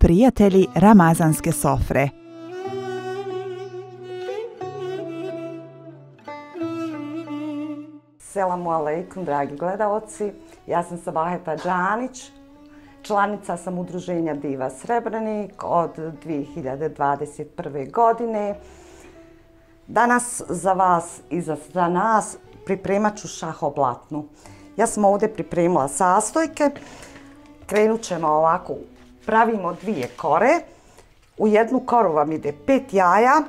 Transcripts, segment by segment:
Prijatelji Ramazanske sofre Selamu alaikum, dragi gledalci. Ja sam Sabaheta Đanić, članica sam udruženja Diva Srebrenik od 2021. godine. Danas za vas i za, za nas pripremat ću šahoblatnu. Ja sam ovdje pripremila sastojke. Krenut ćemo ovako, pravimo dvije kore. U jednu koru vam ide pet jaja,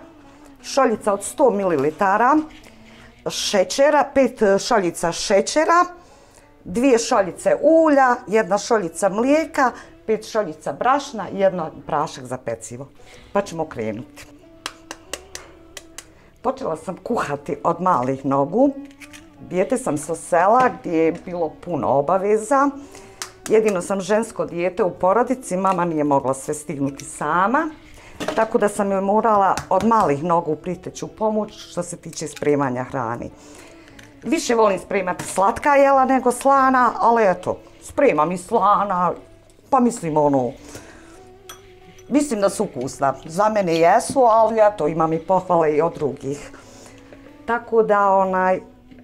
šoljica od 100 ml, šećera, pet e, šoljica šećera, dvije šoljice ulja, jedna šoljica mlijeka, pet šoljica brašna i jedno prašak za pecivo. Pa ćemo krenuti. Počela sam kuhati od malih nogu. Dijete sam sa sela gdje je bilo puno obaveza. Jedino sam žensko dijete u porodici, mama nije mogla sve stignuti sama. Tako da sam joj morala od malih nogu priteći u pomoć što se tiče spremanja hrani. Više volim spremati slatka jela nego slana, ali eto, spremam i slana, pa mislim ono, mislim da su ukusna. Za mene jesu, ali eto, imam i pohvale i od drugih. Tako da, onaj,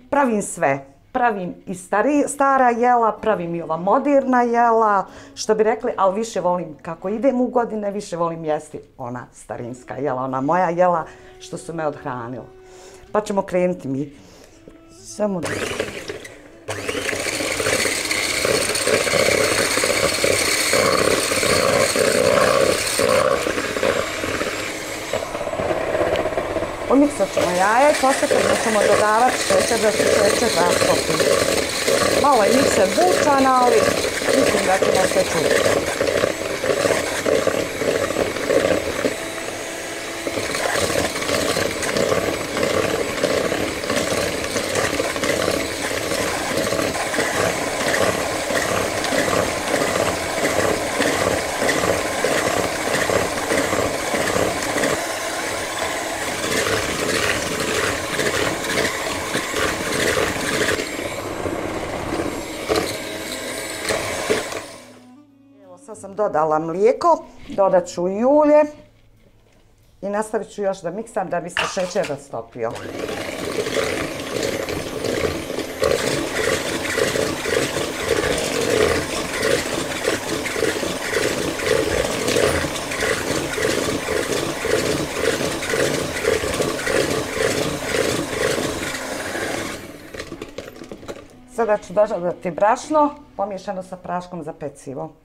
pravim sve. Pravim i stari, stara jela, pravim i ova moderna jela, što bi rekli, ali više volim, kako idem u godine, više volim jesti ona starinska jela, ona moja jela, što su me odhranila. Pa ćemo krenuti mi. Samo da... Pomiksat ćemo jaje i posle kad ćemo dodavati šećer da se šećer rastopi. Malo je mikser bučan, ali mislim da ćemo se čuti. Sad sam dodala mlijeko, dodat ću i ulje i nastavit ću još da miksam da bi se šećer rastopio. Sada ću dodati brašno pomiješano sa praškom za pecivo.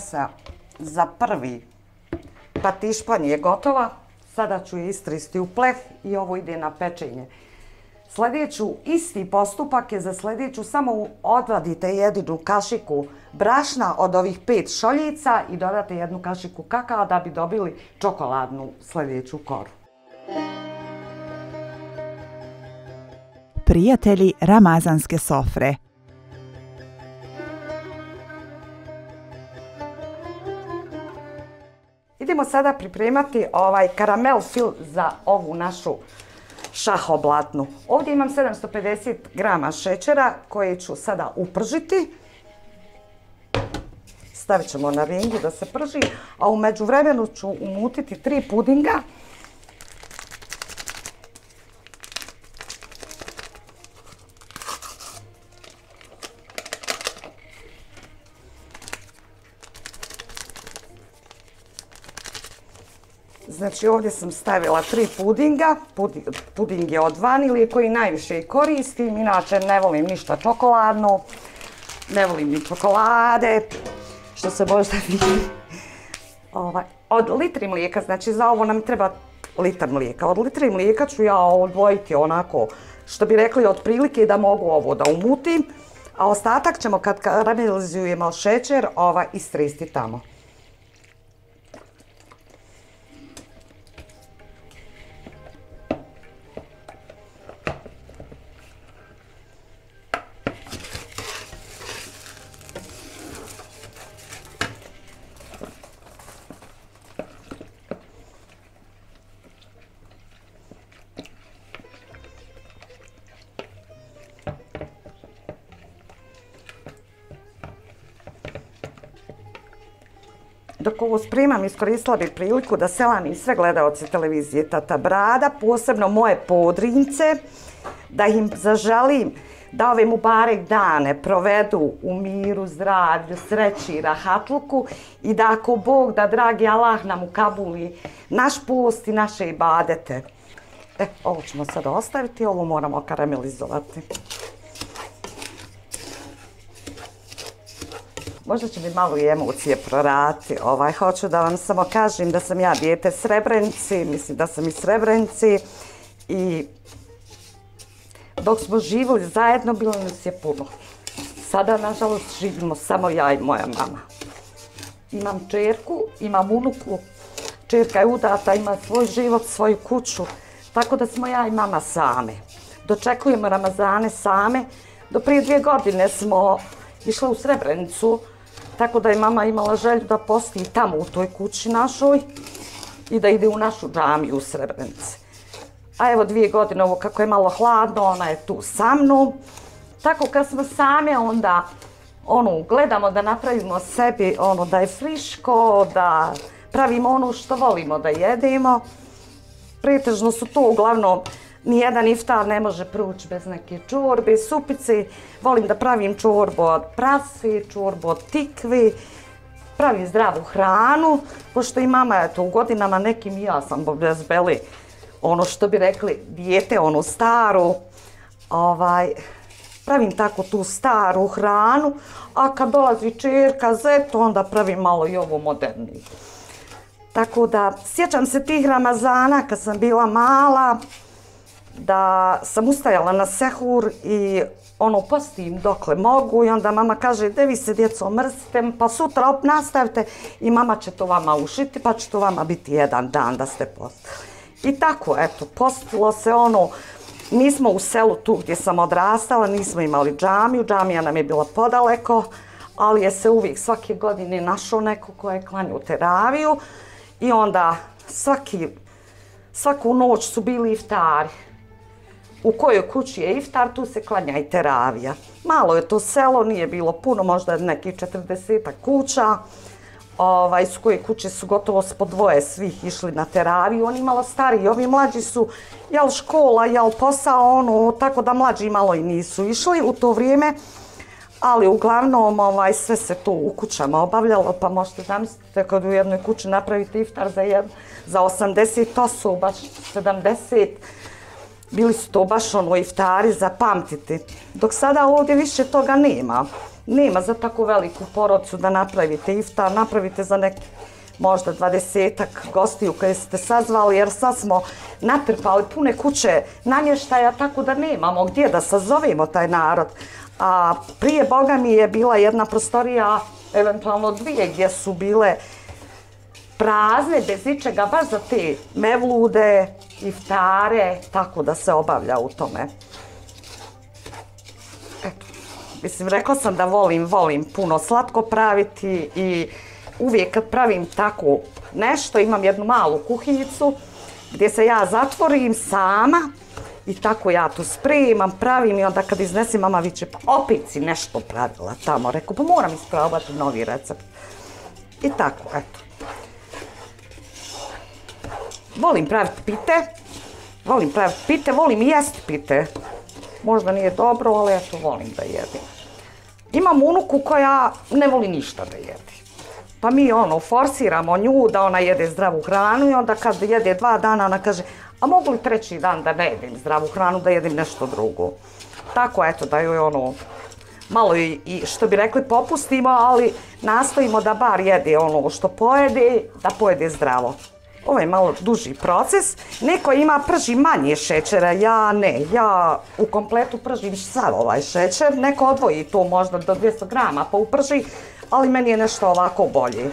Kesa za prvi patišpan je gotova. Sada ću je istristi u pleh i ovo ide na pečenje. Sljedeću isti postupak je za sljedeću samo odvadite jedinu kašiku brašna od ovih pet šoljica i dodate jednu kašiku kakao da bi dobili čokoladnu sljedeću koru. Prijatelji Ramazanske sofre Idemo sada pripremati ovaj karamel fil za ovu našu šahoblatnu. Ovdje imam 750 grama šećera koje ću sada upržiti. Stavit ćemo na ringu da se prži, a umeđu vremenu ću umutiti tri pudinga. Znači ovdje sam stavila tri pudinga, puding je od vanilije koji najviše koristim, inače ne volim ništa čokoladno, ne volim ni čokolade, što se možda vidi. Ovaj, od litri mlijeka, znači za ovo nam treba litar mlijeka, od litri mlijeka ću ja odvojiti onako, što bi rekli, otprilike da mogu ovo da umutim, a ostatak ćemo kad karamelizujemo šećer, ovaj, istristi tamo. Dok ovo spremam, iskoristila bih priliku da selanim sve gledaoci televizije Tata Brada, posebno moje podrince, da im zaželim da ove Mubarek dane provedu u miru, zdravlju, sreći i rahatluku i da ako Bog, da dragi Allah nam ukabuli naš post i naše ibadete. E, ovo ćemo sad ostaviti, ovo moramo karamelizovati. Možda će mi malo i emocije prorati. Ovaj, hoću da vam samo kažem da sam ja dijete Srebrenci, mislim da sam i Srebrenci i dok smo živali zajedno, bilo nas je puno. Sada, nažalost, živimo samo ja i moja mama. Imam čerku, imam unuku, čerka je udata, ima svoj život, svoju kuću, tako da smo ja i mama same. Dočekujemo Ramazane same. Do prije dvije godine smo išle u Srebrenicu, tako da je mama imala želju da posti tamo u toj kući našoj i da ide u našu džamiju u Srebrenici. A evo dvije godine ovo kako je malo hladno, ona je tu sa mnom. Tako kad smo same onda ono, gledamo da napravimo sebi ono da je friško, da pravimo ono što volimo da jedemo. Pretežno su to uglavnom nijedan iftar ne može proći bez neke čorbe, supice. Volim da pravim čorbu od prase, čorbu od tikvi. Pravim zdravu hranu, pošto i mama je to u godinama nekim i ja sam bez beli ono što bi rekli, dijete, ono staro. ovaj, pravim tako tu staru hranu, a kad dolazi čerka, zet, onda pravim malo i ovo modernije. Tako da, sjećam se tih Ramazana kad sam bila mala, da sam ustajala na sehur i ono postim dokle mogu i onda mama kaže da vi se djeco mrzite pa sutra op nastavite i mama će to vama ušiti pa će to vama biti jedan dan da ste postali. I tako, eto, postilo se ono, mi smo u selu tu gdje sam odrastala, nismo imali džamiju, džamija nam je bila podaleko, ali je se uvijek svake godine našao neko ko je klanio teraviju i onda svaki, svaku noć su bili iftari. U kojoj kući je iftar, tu se klanja i teravija. Malo je to selo, nije bilo puno, možda nekih 40 kuća. Ovaj, s koje kuće su gotovo s dvoje svih išli na teraviju, oni malo stariji, ovi mlađi su, jel škola, jel posao, ono, tako da mlađi malo i nisu išli u to vrijeme, ali uglavnom ovaj, sve se to u kućama obavljalo, pa možete zamisliti kad u jednoj kući napravite iftar za, jed, za 80 osoba, 70, bili su to baš ono iftari za pamtiti. Dok sada ovdje više toga nema nema za tako veliku porodcu da napravite iftar, napravite za neki možda dvadesetak gostiju koje ste sazvali, jer sad smo natrpali pune kuće namještaja, tako da nemamo gdje da sazovemo taj narod. A prije Boga mi je bila jedna prostorija, eventualno dvije, gdje su bile prazne, bez ničega, baš za te mevlude, iftare, tako da se obavlja u tome. Eto, Mislim, rekla sam da volim, volim puno slatko praviti i uvijek kad pravim tako nešto, imam jednu malu kuhinjicu gdje se ja zatvorim sama i tako ja to spremam, pravim i onda kad iznesim mama viće, pa opet si nešto pravila tamo. Rekao, pa moram isprobati novi recept. I tako, eto. Volim praviti pite, volim praviti pite, volim jest pite možda nije dobro, ali ja to volim da jedim. Imam unuku koja ne voli ništa da jedi. Pa mi ono, forsiramo nju da ona jede zdravu hranu i onda kad jede dva dana ona kaže a mogu li treći dan da ne jedem zdravu hranu, da jedim nešto drugo. Tako eto da joj ono, malo i, i što bi rekli popustimo, ali nastojimo da bar jede ono što pojede, da pojede zdravo. Ovo je malo duži proces. Neko ima prži manje šećera, ja ne. Ja u kompletu pržim sav ovaj šećer. Neko odvoji to možda do 200 grama pa uprži, ali meni je nešto ovako bolje.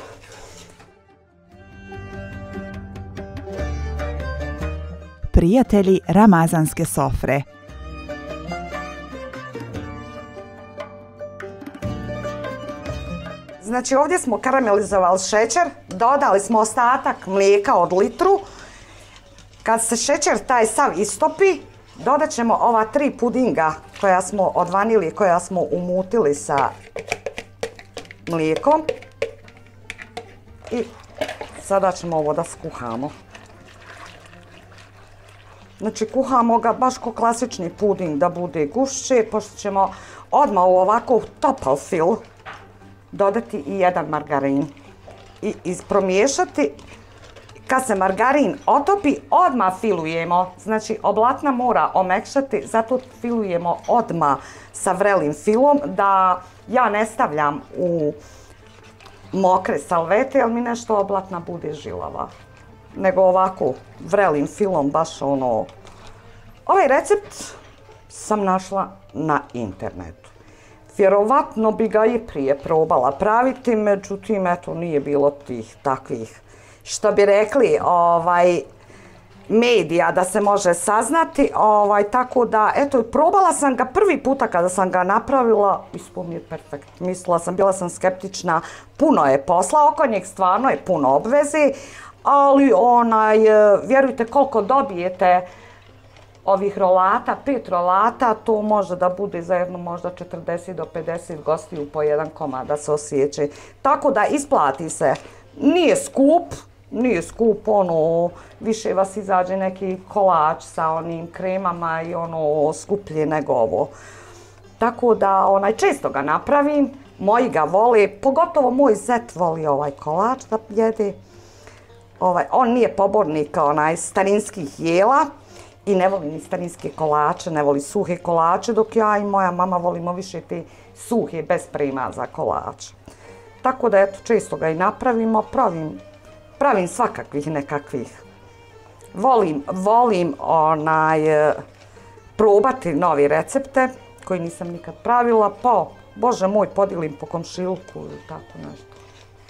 Prijatelji Ramazanske sofre Znači ovdje smo karamelizovali šećer, dodali smo ostatak mlijeka od litru. Kad se šećer taj sav istopi, dodat ćemo ova tri pudinga koja smo od vanilije, koja smo umutili sa mlijekom. I sada ćemo ovo da skuhamo. Znači kuhamo ga baš ko klasični puding da bude gušće, pošto ćemo odmah u ovako topal fil dodati i jedan margarin. I ispromiješati, kad se margarin otopi, odmah filujemo. Znači oblatna mora omekšati, zato filujemo odmah sa vrelim filom, da ja ne stavljam u mokre salvete, jer mi nešto oblatna bude žilava nego ovako vrelim filom, baš ono... Ovaj recept sam našla na internetu. Vjerovatno bi ga i prije probala praviti, međutim, eto, nije bilo tih takvih, što bi rekli, ovaj, medija da se može saznati, ovaj, tako da, eto, probala sam ga prvi puta kada sam ga napravila, ispod je perfekt. Mislila sam, bila sam skeptična, puno je posla oko njeg, stvarno je puno obveze, ali onaj, vjerujte koliko dobijete ovih rolata, pet rolata, to može da bude za jedno možda 40 do 50 gostiju po jedan komad da se osjeće. Tako da isplati se. Nije skup, nije skup, ono, više vas izađe neki kolač sa onim kremama i ono skuplje nego ovo. Tako da, onaj, često ga napravim, moji ga vole, pogotovo moj zet voli ovaj kolač da jede ovaj, on nije pobornik onaj starinskih jela i ne voli ni starinske kolače, ne voli suhe kolače, dok ja i moja mama volimo više te suhe bez premaza kolače. Tako da eto, često ga i napravimo, pravim, pravim svakakvih nekakvih. Volim, volim onaj, e, probati novi recepte koji nisam nikad pravila, pa, bože moj, podilim po komšilku ili tako nešto,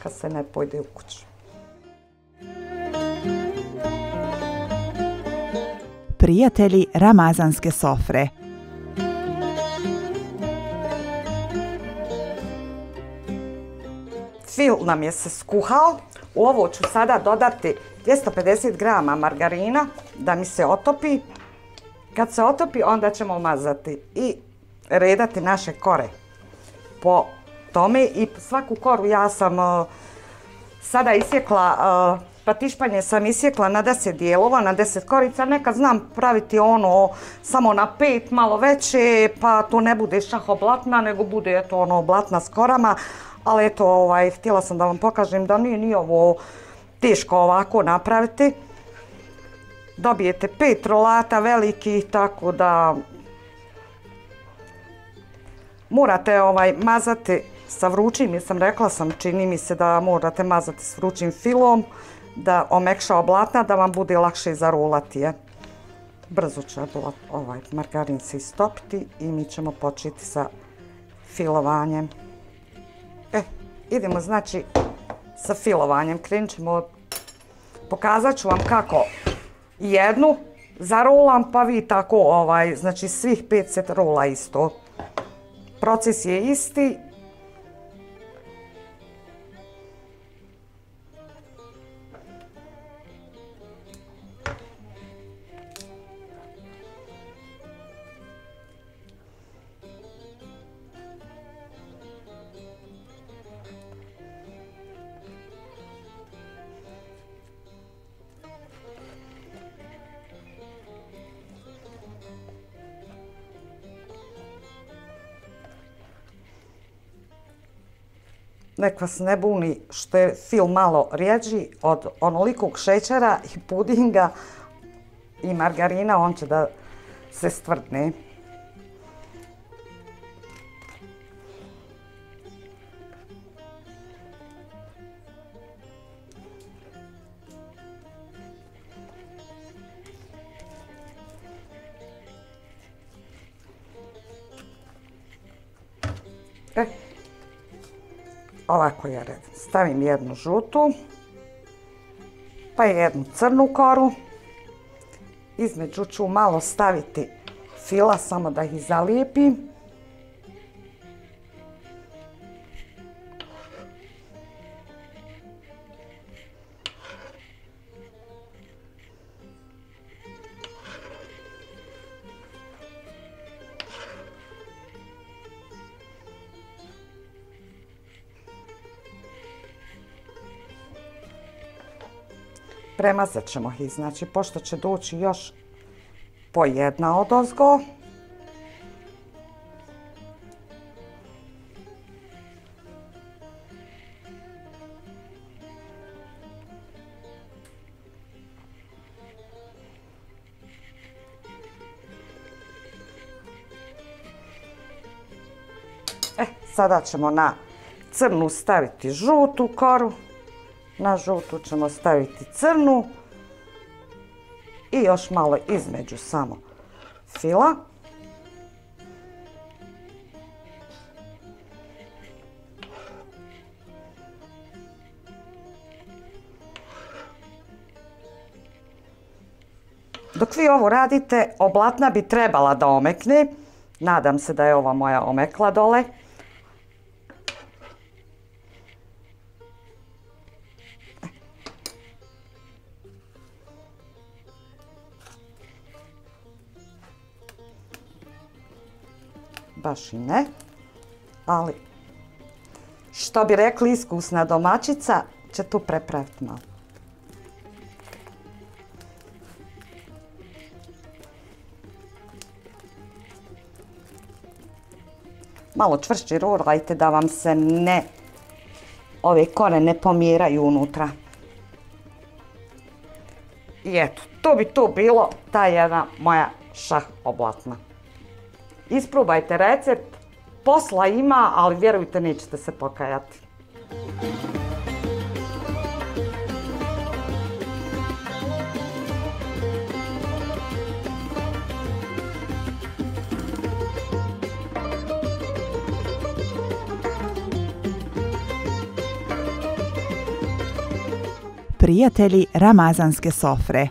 kad se ne pojde u kuću. Prijatelji Ramazanske sofre. Fil nam je se skuhao. U ovo ću sada dodati 250 grama margarina da mi se otopi. Kad se otopi, onda ćemo mazati i redati naše kore po tome. I svaku koru ja sam uh, sada isjekla uh, patišpanje sam isjekla na 10 dijelova, na 10 korica. Nekad znam praviti ono samo na pet, malo veće, pa to ne bude šahoblatna, nego bude eto ono blatna s korama. Ali eto, ovaj, htjela sam da vam pokažem da nije ni ovo teško ovako napraviti. Dobijete pet rolata veliki, tako da morate ovaj mazati sa vrućim, jer sam rekla sam, čini mi se da morate mazati s vrućim filom da omekša oblatna, da vam bude lakše zarulati je. Brzo će ovaj margarin se istopiti i mi ćemo početi sa filovanjem. E, idemo znači sa filovanjem. Krenut ćemo, pokazat ću vam kako jednu zarulam, pa vi tako, ovaj, znači svih pet set rula isto. Proces je isti, nek vas ne buni što je film malo rijeđi od onolikog šećera i pudinga i margarina, on će da se stvrdne. Ovako ja redim. Stavim jednu žutu, pa jednu crnu koru. Između ću malo staviti fila, samo da ih zalijepim. Premazat ćemo ih, znači pošto će doći još po jedna od ozgo. E, sada ćemo na crnu staviti žutu koru. Na žutu ćemo staviti crnu. I još malo između samo fila. Dok vi ovo radite, oblatna bi trebala da omekne. Nadam se da je ova moja omekla dole. Baš i ne. Ali, što bi rekli iskusna domaćica, će tu prepraviti malo. Malo čvršći rurajte da vam se ne, ove kore ne pomjeraju unutra. I eto, to bi to bilo ta jedna moja šah oblatna. Isprobajte recept, posla ima, ali vjerujte nećete se pokajati. Prijatelji Ramazanske sofre